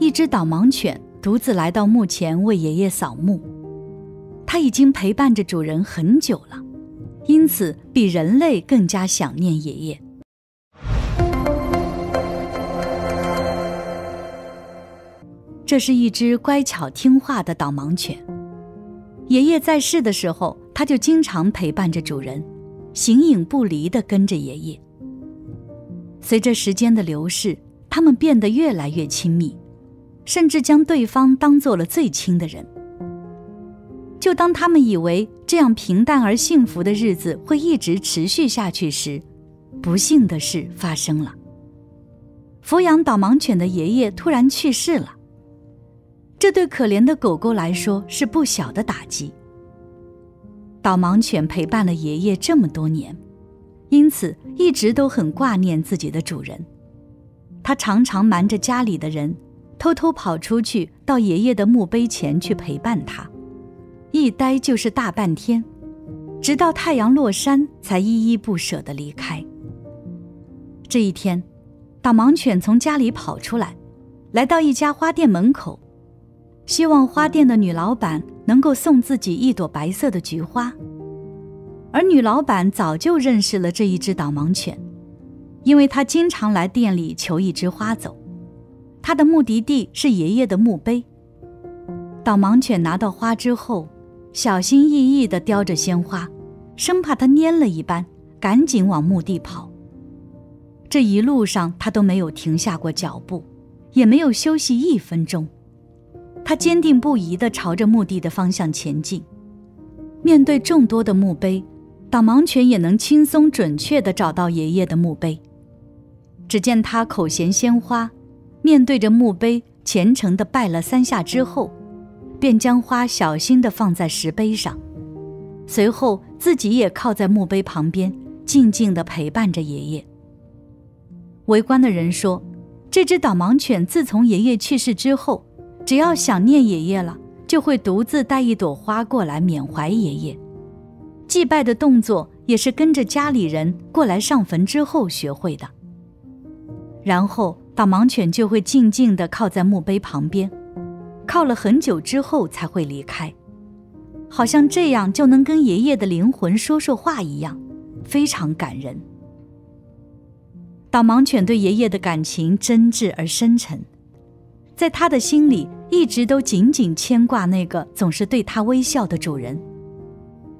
一只导盲犬独自来到墓前为爷爷扫墓。它已经陪伴着主人很久了，因此比人类更加想念爷爷。这是一只乖巧听话的导盲犬。爷爷在世的时候，它就经常陪伴着主人，形影不离地跟着爷爷。随着时间的流逝，他们变得越来越亲密，甚至将对方当做了最亲的人。就当他们以为这样平淡而幸福的日子会一直持续下去时，不幸的事发生了。抚养导盲犬的爷爷突然去世了。这对可怜的狗狗来说是不小的打击。导盲犬陪伴了爷爷这么多年，因此一直都很挂念自己的主人。它常常瞒着家里的人，偷偷跑出去到爷爷的墓碑前去陪伴他，一待就是大半天，直到太阳落山才依依不舍地离开。这一天，导盲犬从家里跑出来，来到一家花店门口。希望花店的女老板能够送自己一朵白色的菊花，而女老板早就认识了这一只导盲犬，因为她经常来店里求一枝花走。他的目的地是爷爷的墓碑。导盲犬拿到花之后，小心翼翼地叼着鲜花，生怕它蔫了一般，赶紧往墓地跑。这一路上，它都没有停下过脚步，也没有休息一分钟。他坚定不移地朝着墓地的方向前进。面对众多的墓碑，导盲犬也能轻松准确地找到爷爷的墓碑。只见他口衔鲜花，面对着墓碑虔诚地拜了三下之后，便将花小心地放在石碑上，随后自己也靠在墓碑旁边，静静地陪伴着爷爷。围观的人说：“这只导盲犬自从爷爷去世之后。”只要想念爷爷了，就会独自带一朵花过来缅怀爷爷。祭拜的动作也是跟着家里人过来上坟之后学会的。然后导盲犬就会静静地靠在墓碑旁边，靠了很久之后才会离开，好像这样就能跟爷爷的灵魂说说话一样，非常感人。导盲犬对爷爷的感情真挚而深沉。在他的心里，一直都紧紧牵挂那个总是对他微笑的主人。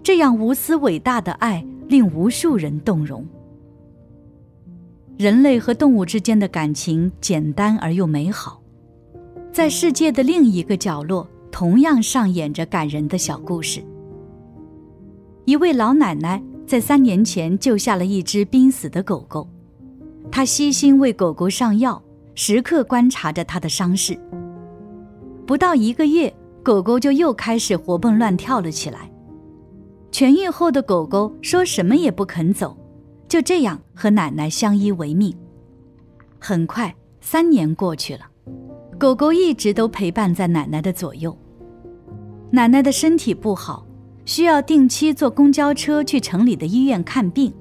这样无私伟大的爱，令无数人动容。人类和动物之间的感情简单而又美好。在世界的另一个角落，同样上演着感人的小故事。一位老奶奶在三年前救下了一只濒死的狗狗，她悉心为狗狗上药。时刻观察着它的伤势。不到一个月，狗狗就又开始活蹦乱跳了起来。痊愈后的狗狗说什么也不肯走，就这样和奶奶相依为命。很快，三年过去了，狗狗一直都陪伴在奶奶的左右。奶奶的身体不好，需要定期坐公交车去城里的医院看病，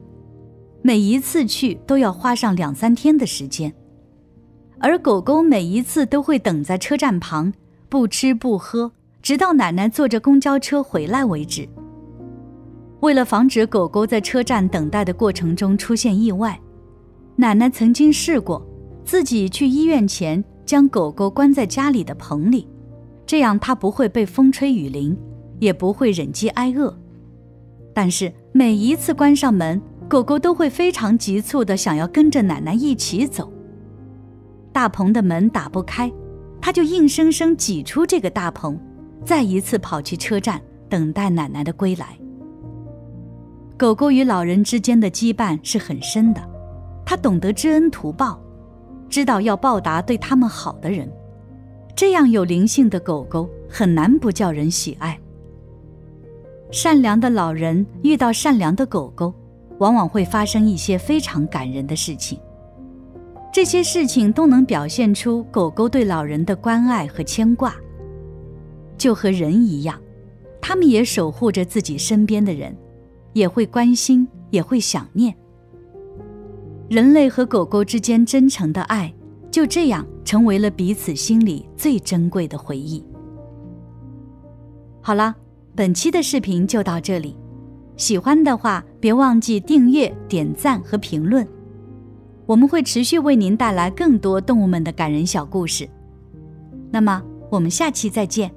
每一次去都要花上两三天的时间。而狗狗每一次都会等在车站旁，不吃不喝，直到奶奶坐着公交车回来为止。为了防止狗狗在车站等待的过程中出现意外，奶奶曾经试过自己去医院前将狗狗关在家里的棚里，这样它不会被风吹雨淋，也不会忍饥挨饿。但是每一次关上门，狗狗都会非常急促地想要跟着奶奶一起走。大棚的门打不开，他就硬生生挤出这个大棚，再一次跑去车站等待奶奶的归来。狗狗与老人之间的羁绊是很深的，它懂得知恩图报，知道要报答对他们好的人。这样有灵性的狗狗很难不叫人喜爱。善良的老人遇到善良的狗狗，往往会发生一些非常感人的事情。这些事情都能表现出狗狗对老人的关爱和牵挂，就和人一样，他们也守护着自己身边的人，也会关心，也会想念。人类和狗狗之间真诚的爱，就这样成为了彼此心里最珍贵的回忆。好了，本期的视频就到这里。喜欢的话，别忘记订阅、点赞和评论。我们会持续为您带来更多动物们的感人小故事。那么，我们下期再见。